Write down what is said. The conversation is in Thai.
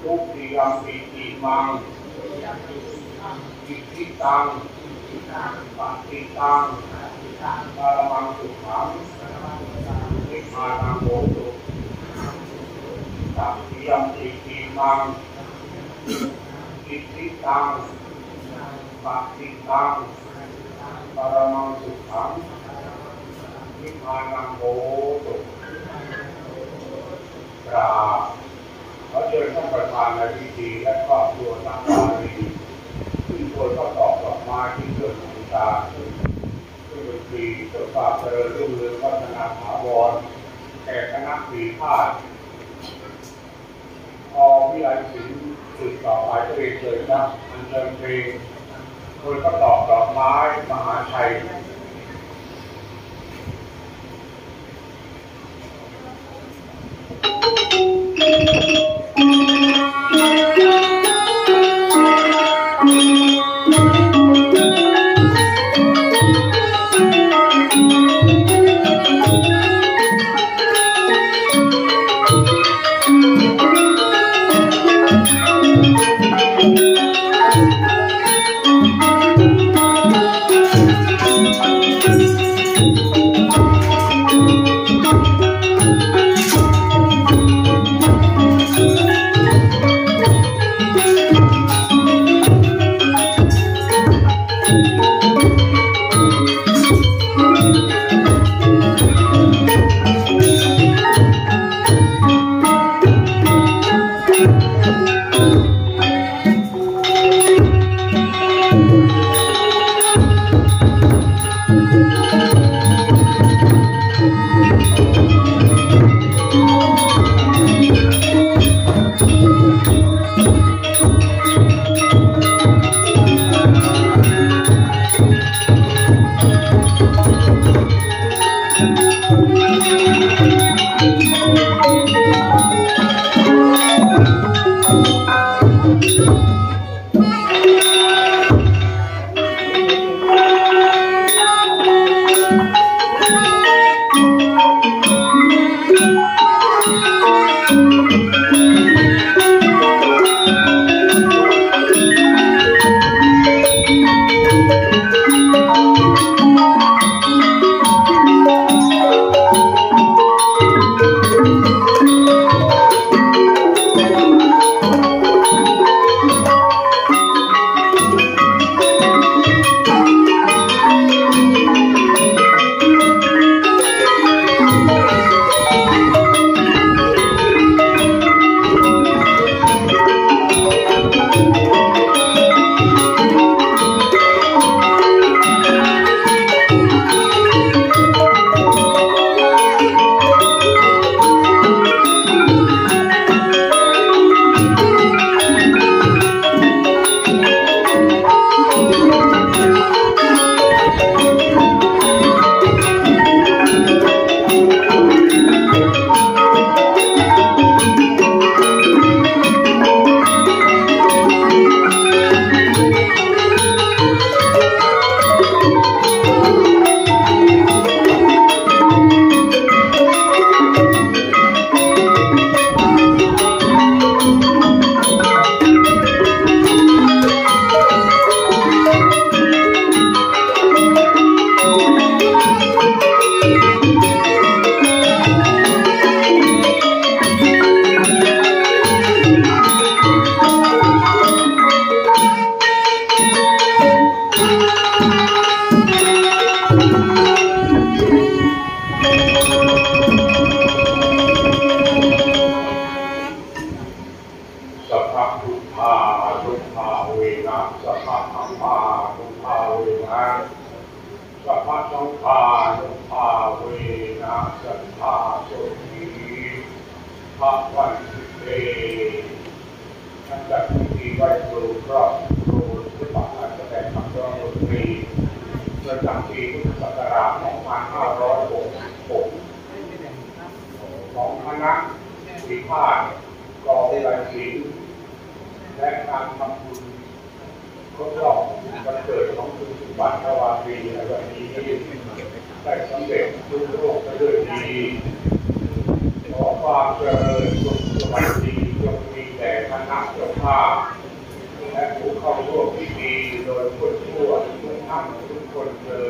Kupi yang diimang Dikitang Pakitang Karaman Tuhan. Di mana bodoh. Tapi yang diimang Dikitang Pakitang Karaman Tuhan. Di mana bodoh. านประธานในพิธีและครอบครัวตามมารีขึ้นโดยก็ตอกดอกไม้ที่เกิดของตาขึ้นเป็นปีเกิดความเจริญรุ่งเรืองพัฒนาถาวรแก่คณะปีพาดพอวิไลศิลป์สืบต่อไปก็เรียนเชิญนะอันเชิญเพลงโดยก็ตอกดอกไม้มหาชัย สัพพะสังฆาทุกขาเวนะสัทธาโสติภะวันติเตท่านจัดพิธีไหว้ครูครอบครูศิลปะการแสดงทำร้องดนตรีประจำปีพุทธศักราช2566ของคณะวิพาทกองวิไลศิลป์และการทำบุญ รบรอบวันเกิดของคุณสุวรรณวารีในวันนี้ได้สำเร็จทุกโลกไปด้วยดีขอความเจริญสุขสวัสดีจงมีแด่คณะเจ้าภาพและผู้เข้าร่วมพิธีโดยคนทั่วทุกท่านทุกคนเลย